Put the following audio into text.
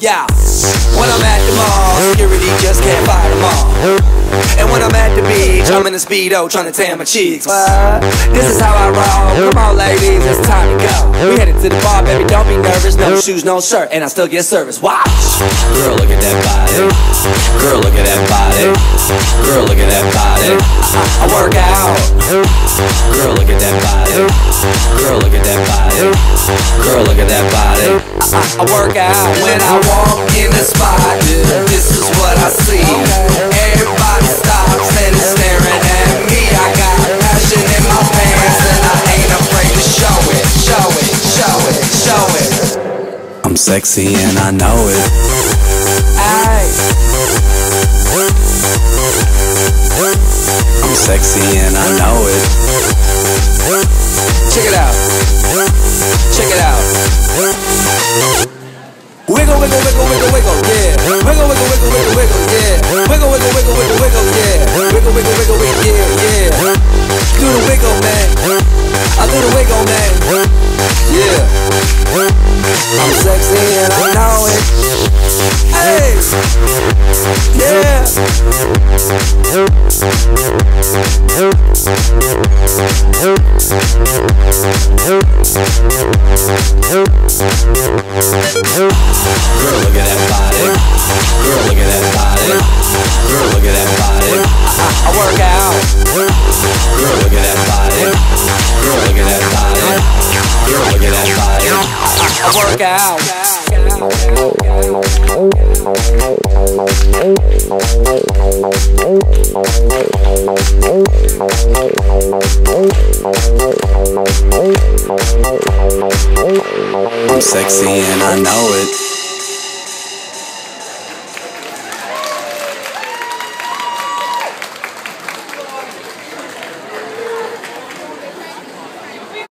Yeah, when I'm at the mall, security just can't fight them all. And when I'm at the beach, I'm in a speedo trying to tan my cheeks. This is how I roll. Come on, ladies, it's time to go. We headed to the bar, baby. Don't be nervous. No shoes, no shirt, and I still get service. Watch. Girl, look at that body. Girl, look at that body. Girl, look at that body. I work out. Girl, look at that body. I, work out when I walk in the spot. This is what I see. Everybody stops and is staring at me. I got passion in my pants and I ain't afraid to show it, show it, show it, show it. I'm sexy and I know it. Ay, I'm sexy and I know it. check it out. Check it out. Wiggle, wiggle, wiggle, wiggle, wiggle, yeah. Wiggle, wiggle, wiggle, wiggle, wiggle, yeah. Wiggle, wiggle, wiggle, wiggle, wiggle, yeah. Wiggle, wiggle, wiggle, wiggle, yeah, yeah. Do the wiggle, man. I do the wiggle, man. Yeah. I'm sexy and I know it. Hey. Yeah. At that body. Girl, look at that body. Girl, look at that body. I work out. Girl, look at that body. Girl, look at that body. Girl, look at that body. I work out. I'm sexy and I know it.